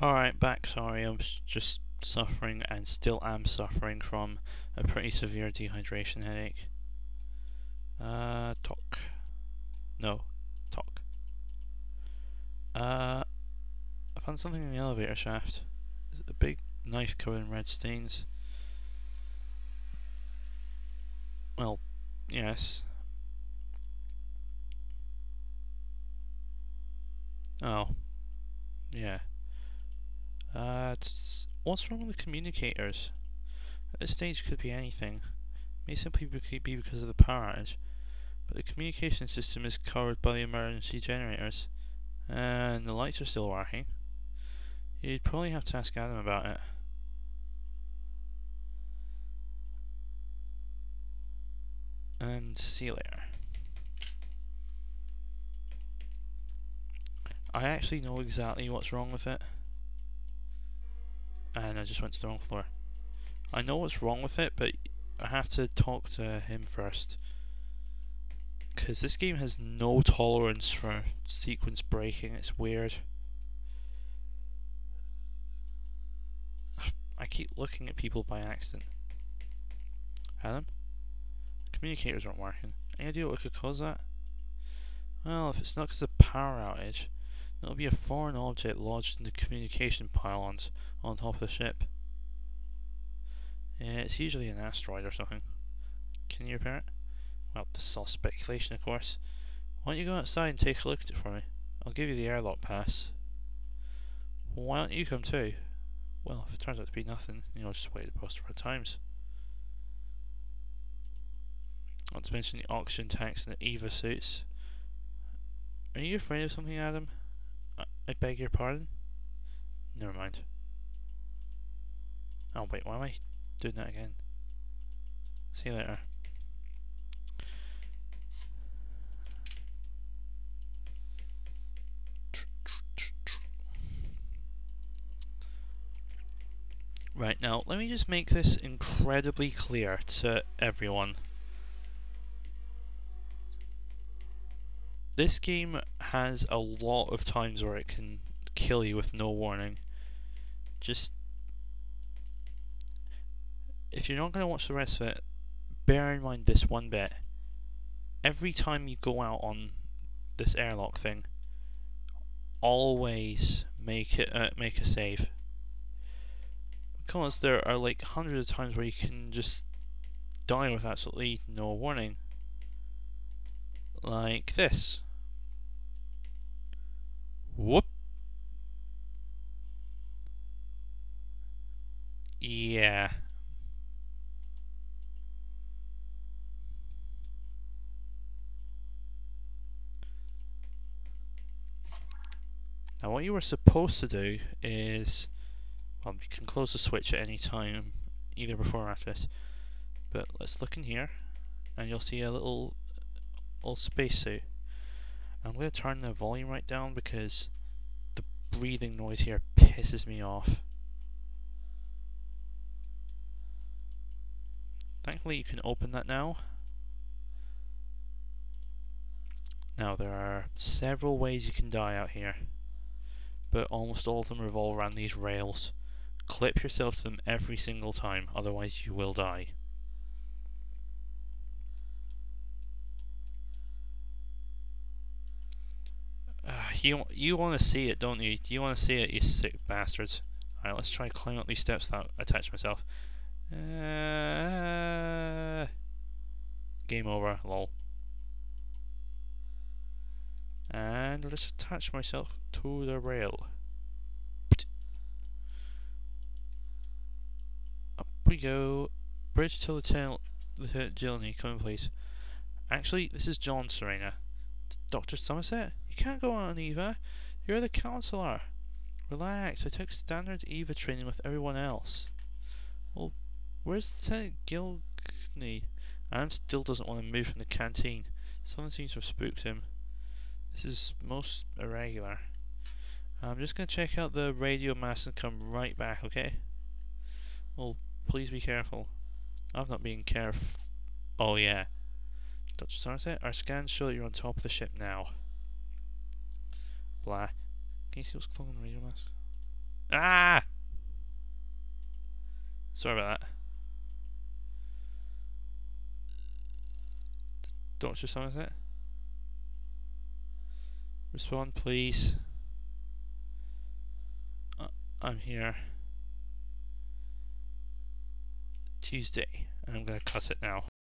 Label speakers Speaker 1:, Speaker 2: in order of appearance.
Speaker 1: Alright, back. Sorry, I was just suffering and still am suffering from a pretty severe dehydration headache. Uh, talk. No, talk. Uh, I found something in the elevator shaft. A big knife covered in red stains. Well, yes. Oh. Yeah. Uh, what's wrong with the communicators? At this stage could be anything. It may simply be because of the power outage, but the communication system is covered by the emergency generators, and the lights are still working. You'd probably have to ask Adam about it. And see you later. I actually know exactly what's wrong with it and I just went to the wrong floor. I know what's wrong with it, but I have to talk to him first. Because this game has no tolerance for sequence breaking, it's weird. I keep looking at people by accident. Adam? Communicators aren't working. Any idea what could cause that? Well, if it's not because of power outage, There'll be a foreign object lodged in the communication pylons on top of the ship. Yeah, it's usually an asteroid or something. Can you repair it? Well, this is all speculation, of course. Why don't you go outside and take a look at it for me? I'll give you the airlock pass. why don't you come too? Well, if it turns out to be nothing, you know, just wait at the post for times. Not to mention the oxygen tanks and the EVA suits. Are you afraid of something, Adam? I beg your pardon? Never mind. Oh wait, why am I doing that again? See you later. Right, now let me just make this incredibly clear to everyone. This game has a lot of times where it can kill you with no warning. Just if you're not going to watch the rest of it, bear in mind this one bit. Every time you go out on this airlock thing, always make it uh, make a save. Because there are like hundreds of times where you can just die with absolutely no warning. Like this. Whoop. Yeah. Now what you were supposed to do is, well you can close the switch at any time, either before or after this, but let's look in here, and you'll see a little, little spacesuit. I'm going to turn the volume right down because the breathing noise here pisses me off. Thankfully you can open that now. Now there are several ways you can die out here, but almost all of them revolve around these rails. Clip yourself to them every single time, otherwise you will die. You you want to see it, don't you? You want to see it, you sick bastards. Alright, let's try climb up these steps without attaching myself. Uh, game over, lol. And let's attach myself to the rail. Up we go. Bridge to Lieutenant, Lieutenant Gilney, come in please. Actually, this is John Serena. Dr. Somerset? Can't go on, EVA. You're the counselor. Relax, I took standard EVA training with everyone else. Well, where's Lieutenant Gilney? Adam still doesn't want to move from the canteen. Someone seems to have spooked him. This is most irregular. I'm just going to check out the radio mast and come right back, okay? Well, please be careful. I've not been careful. Oh yeah. Dr. Somerset, our scans show that you're on top of the ship now. Can you see what's going on the radio mask? Ah! Sorry about that. Dr. Somerset? Respond, please. Uh, I'm here. Tuesday. And I'm gonna cut it now.